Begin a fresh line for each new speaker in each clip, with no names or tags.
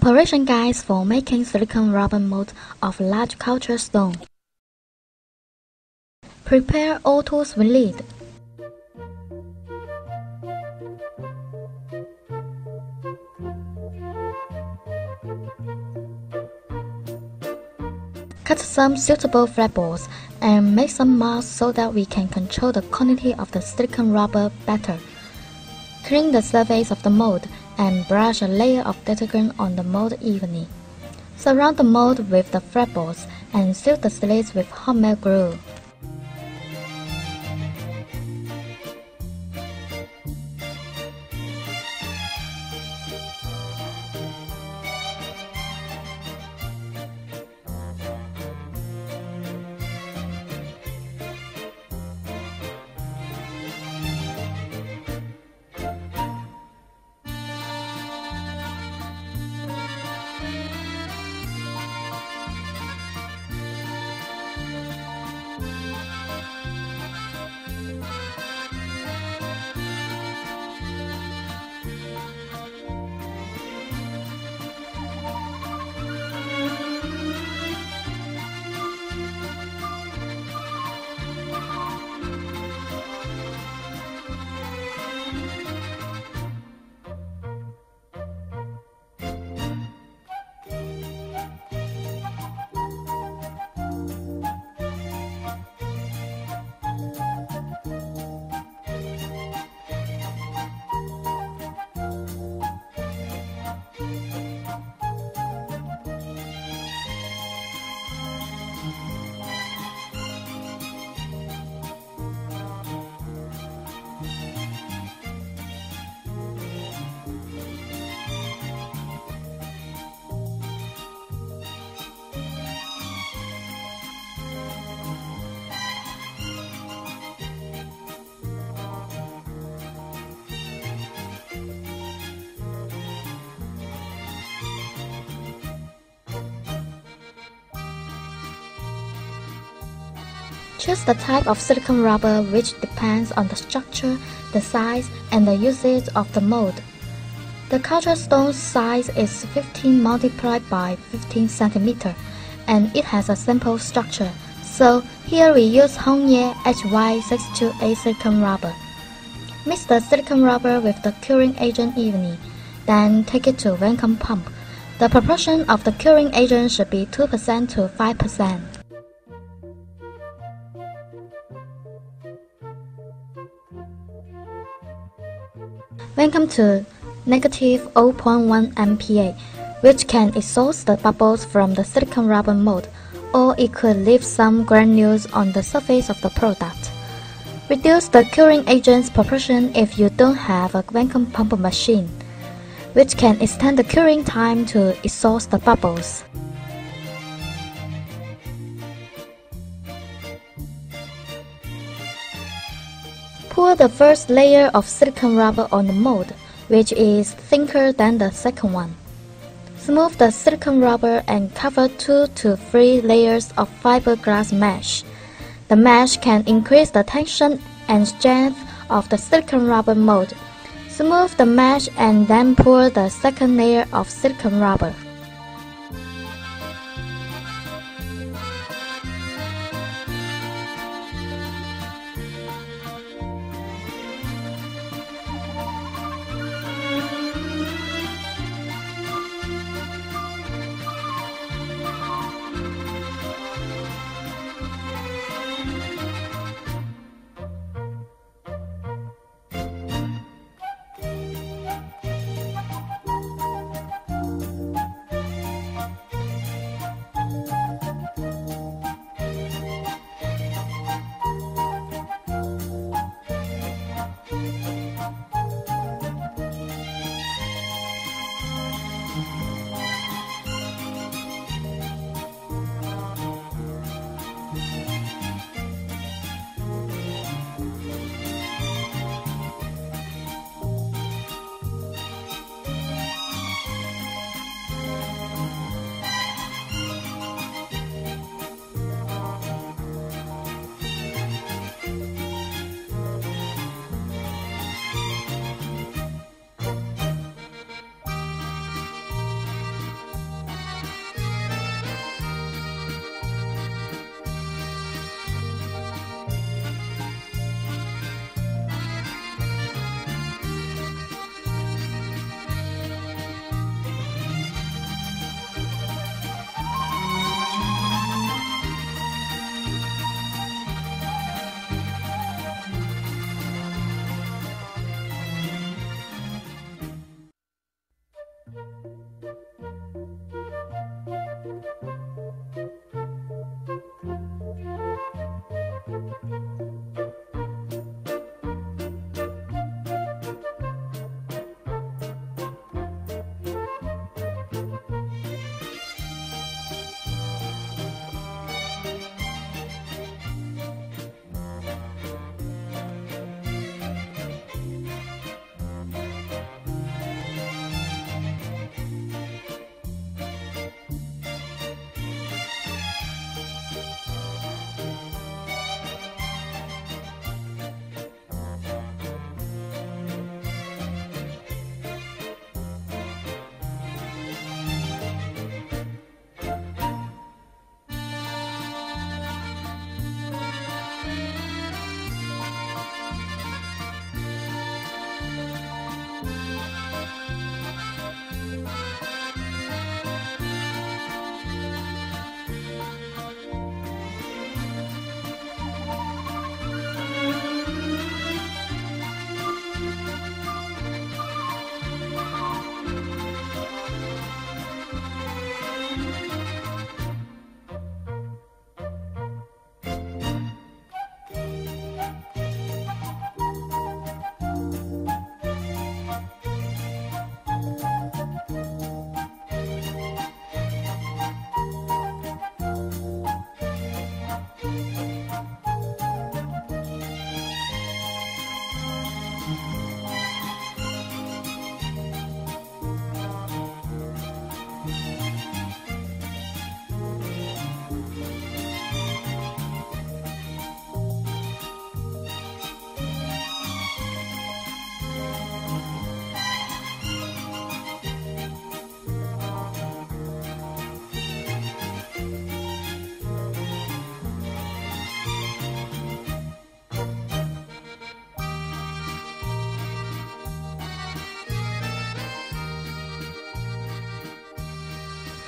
Operation guides for making silicon rubber mold of large culture stone. Prepare all tools we need. Cut some suitable flat balls and make some marks so that we can control the quantity of the silicon rubber better. Clean the surface of the mold and brush a layer of detergent on the mold evenly. Surround the mold with the flat balls and seal the slits with hot glue. Choose the type of silicone rubber which depends on the structure, the size, and the usage of the mold. The culture stone size is 15 multiplied by 15 cm and it has a simple structure. So here we use Hongye HY628 silicone rubber. Mix the silicone rubber with the curing agent evenly, then take it to vacuum pump. The proportion of the curing agent should be 2% to 5%. Welcome to negative 0.1 MPa, which can exhaust the bubbles from the silicon rubber mold, or it could leave some granules on the surface of the product. Reduce the curing agent's proportion if you don't have a vacuum pump machine, which can extend the curing time to exhaust the bubbles. Pour the first layer of silicon rubber on the mold, which is thicker than the second one. Smooth the silicon rubber and cover 2 to 3 layers of fiberglass mesh. The mesh can increase the tension and strength of the silicon rubber mold. Smooth the mesh and then pour the second layer of silicon rubber.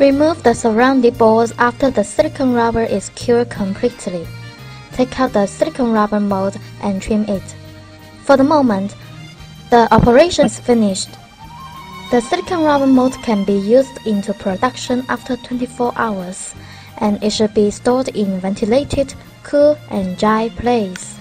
Remove the surrounding balls after the silicone rubber is cured completely. Take out the silicone rubber mold and trim it. For the moment, the operation is finished. The silicone rubber mold can be used into production after 24 hours, and it should be stored in ventilated, cool and dry place.